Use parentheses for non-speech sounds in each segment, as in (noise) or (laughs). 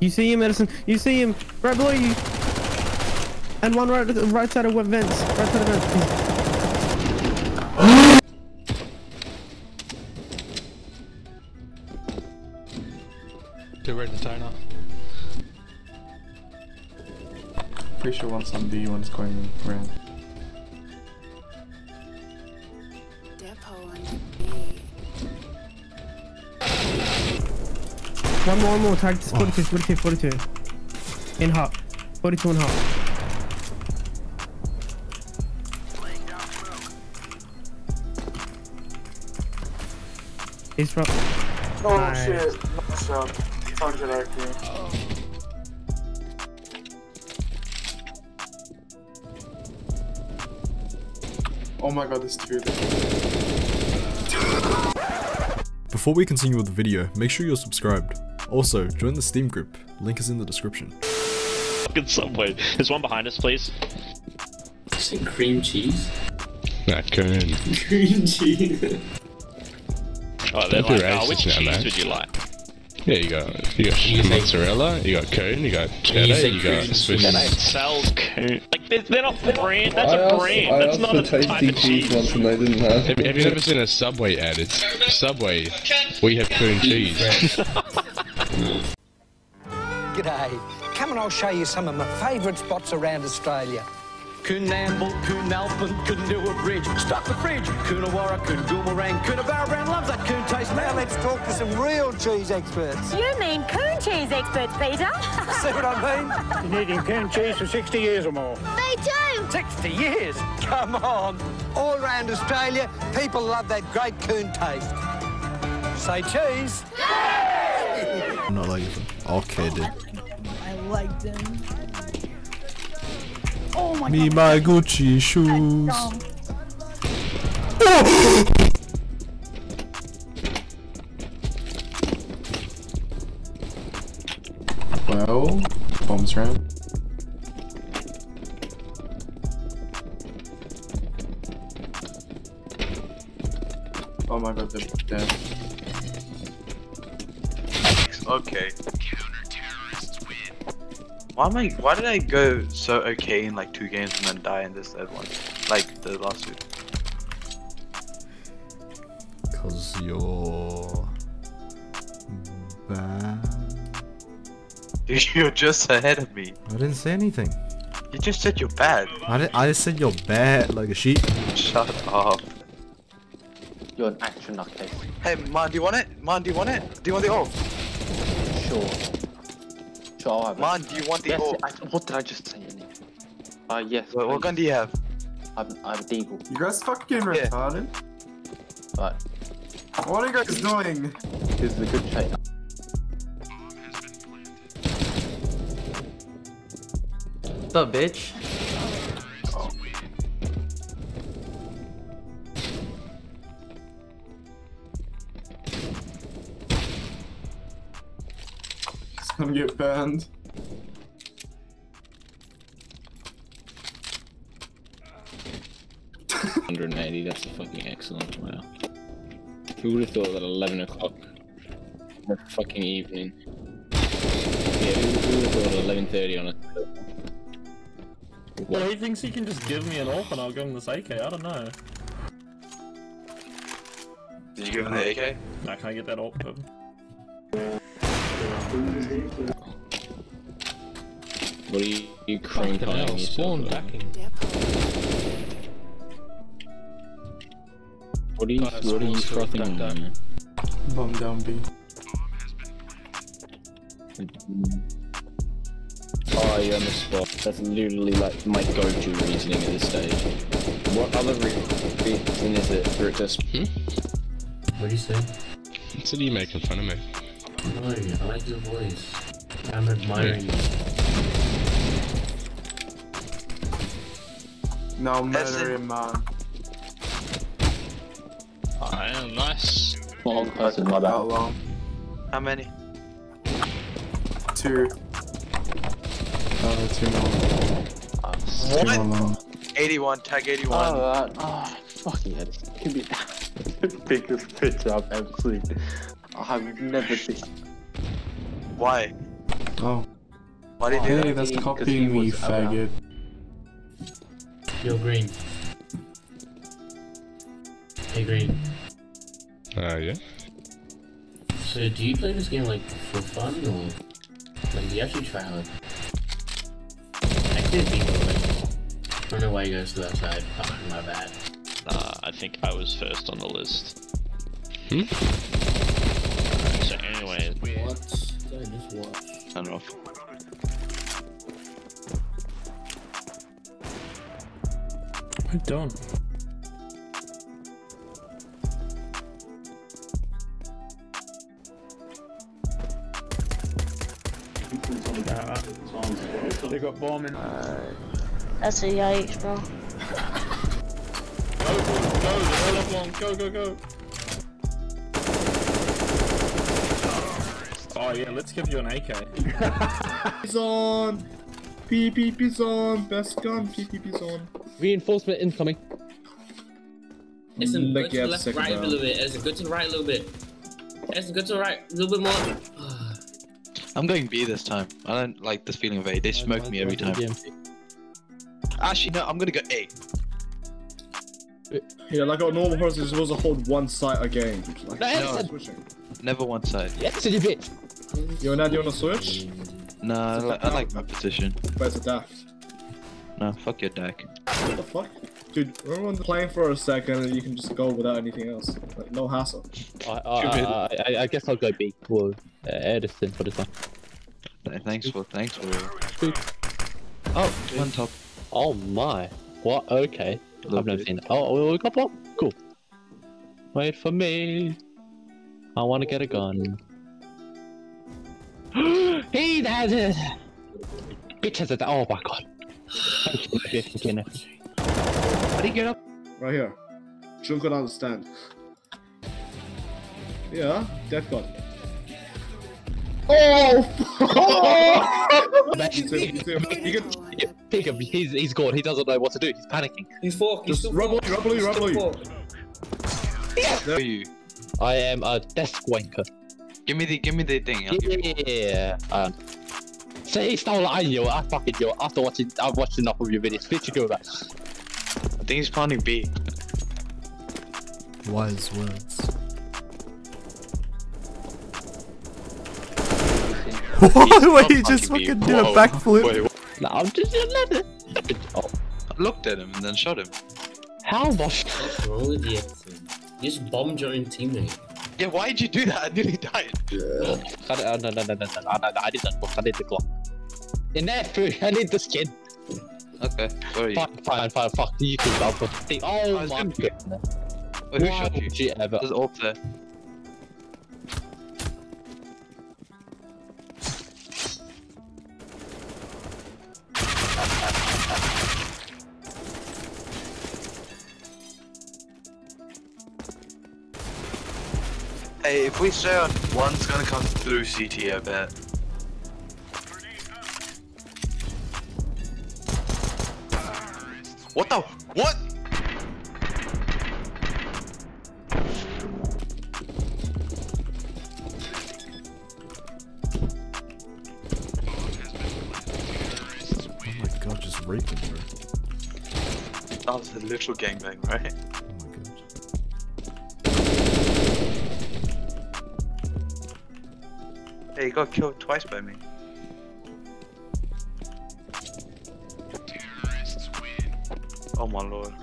You see him, Edison. You see him right below you. And one right, right side of what vents. Right side of vents. Two red and toner. Pretty sure one's on B, one's going around. One more, one more. Tag 42, 42, 42. In hot. 42 in hot. He's from. Oh Nice. shit, nice shot. 100 IQ. Oh my god, there's two there. Before we continue with the video, make sure you're subscribed. Also, join the Steam group, link is in the description. Fucking Subway. There's one behind us, please. Say cream cheese. Nah, coon. Cream cheese. Oh, they're Don't be like, oh, which racist now, cheese mate. would you like? Yeah, you got you got You say- mozzarella, you got coon, you got you cheddar, say you got Swiss. They don't sell coon. Like, they're, they're not brand. That's I a asked, brand. I That's asked not for a type tasty of cheese cheese. once and they didn't have. Have, have you never seen a Subway ad? It's Subway. We have coon cheese. (laughs) G'day. Come and I'll show you some of my favourite spots around Australia. Coonamble, Coonalpyn, Coonua Bridge, Stop the Fridge, Coonawarra, Coongoomerang, Coonabarabran loves that coon taste, Now man. let's talk to some real cheese experts. You mean coon cheese experts, Peter? (laughs) See what I mean? Been eating coon cheese for 60 years or more. Me too. 60 years? Come on. All around Australia, people love that great coon taste. Say cheese. I'm (laughs) not like you. Okay, dude. I liked him. Oh my Me my Gucci shoes. Oh! Well, bombs round. Oh my god, they're dead. Okay. Why am I? Why did I go so okay in like two games and then die in this third one? Like the last two. Cause you're bad. Dude, (laughs) you're just ahead of me. I didn't say anything. You just said you're bad. I didn't, I said you're bad like a sheep. Shut up. You're an actual nutcase. Hey, Man, do you want it? Man, do you want it? Do you want the orb? Sure. Sure, I'll have it. Man, do you want the Yes, orb? I, what did I just say? Uh, yes. What, what gun do you have? I'm, I'm Deagle. You guys fucking Yeah. retarded? But What are you guys doing? this is a good trade. What's up, bitch? It's gonna get banned. Hundred and eighty. That's a fucking excellent. Wow. Who would have thought that eleven o'clock in the fucking evening? Yeah, who, who would have thought eleven thirty on a Well, he thinks he can just give me an AWP and I'll give him this AK. I don't know. Did you give him the AK? Now, can I get that AWP? What are you, you chrome Fucking hell, yourself? spawn about? backing. What are you, Guys, what are you spawn still frothing on, backed man? Bomb down B. Oh, you're on the spot. That's literally like my go-to reasoning at this stage. What other re- reason is it for it to? Hmm? What do you say? So you making fun of me? No, I like your voice. I'm admiring you. No, That's murder it. him, man. Oh, nice. Wrong person, my How long? How many? Two. Oh, two more. Two What? more 81. Tag 81. Oh, that. Oh, fuck yeah. This could be (laughs) the biggest picture I've ever seen. I've never seen. Why? Oh. Why did you do Hey, that's copying me, was around. faggot. Yo, Green. Hey, Green. Uh, yeah. So, do you play this game like for fun or like do you actually try hard? I did beat the way. I don't know why you guys go outside. Oh, my bad. Nah, I think I was first on the list. Hmm? Alright, so anyway, What? I just watched. Turn it off. I don't. They got bombing. Uh, that's a yikes, bro. Go, go, the hell up long. Go, go, go. Oh yeah, let's give you an AK. He's (laughs) on. PPP's on. Best gun. PPP's on. Reinforcement incoming. Listen, go Like to you the have left, second right a round. little bit. Listen, go to the right a little bit. Listen, go to the right a little bit more. I'm going B this time. I don't like this feeling of A. They smoke me every time. Actually, no, I'm gonna go A. Yeah, like a normal person is supposed to hold one side again. Like, No. no. switching. Never one side. Yes, you bitch. Yo, now do you wanna switch? Nah, I, li- I like my position. But it's a daft. No, fuck your deck. What the fuck? Dude, remember when playing for a second and you can just go without anything else? Like, no hassle. I, I, I, I, I guess I'll go B. for uh, Edison for this one. Thanks for, thanks for. Oh, one top. Oh my. What? Okay. I've never seen that. Oh, we got one. Cool. Wait for me. I want to get a gun. (gasps) he has it. Bitch has it. Oh my god. Thank you, bitch, beginner. How do you get up? Right here. Junk could understand. Yeah, death god. Oh! (laughs) you too, you too. You can Yeah, pick him. He's he's gone. He doesn't know what to do. He's panicking. He's four. He's just still rubble, four. rubble, He's rubble. still rubble. four. Where are you? I am a desk wanker. Give me the, give me the thing. I'll give you- Yeah. Um. So he stole I knew. I fucking knew. After watching, I've watched enough of your videos. Bitch, you go back. I think he's planning B. Wise words. What? (laughs) Wait, he just fucking did a Whoa. backflip. Wait. No, I'm just letting Oh, I looked at him and then shot him. how much? What's wrong with you? You just bombed your own teammate. Yeah, why'd you do that? I nearly died. Yeah. Uh, I, no, no, no, no, no, no, no, I need that book. I need the clock. Enough food. I need the skin. Okay, where are you? Fine, fine, fine. Fuck, you can dump it. Oh my goodness. Wait, who Why shot you? ever? There's ult there. Hey, if we stay on, one's gonna come through CT, I bet. What the? What? Oh my god, just raping her. That was a literal gangbang, right? God. Hey, you got killed twice by me. Oh my lord.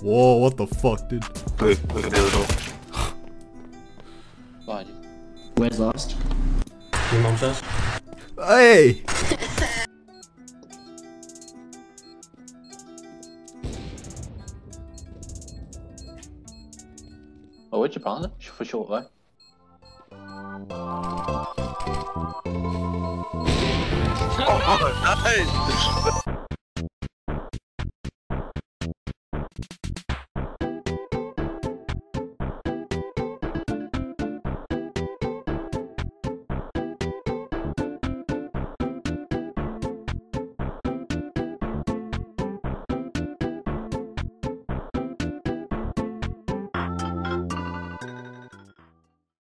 Whoa, what the fuck, dude? Look, look at the other door. Fine. Where's last? Your mom's house? Hey! (laughs) For sure though. oh, nice!